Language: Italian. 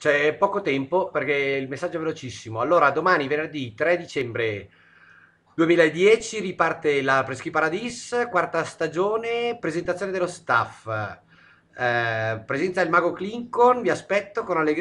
C'è poco tempo perché il messaggio è velocissimo. Allora, domani, venerdì 3 dicembre 2010, riparte la Preschi Paradis, quarta stagione, presentazione dello staff. Eh, presenza del mago Clinton, vi aspetto con allegria.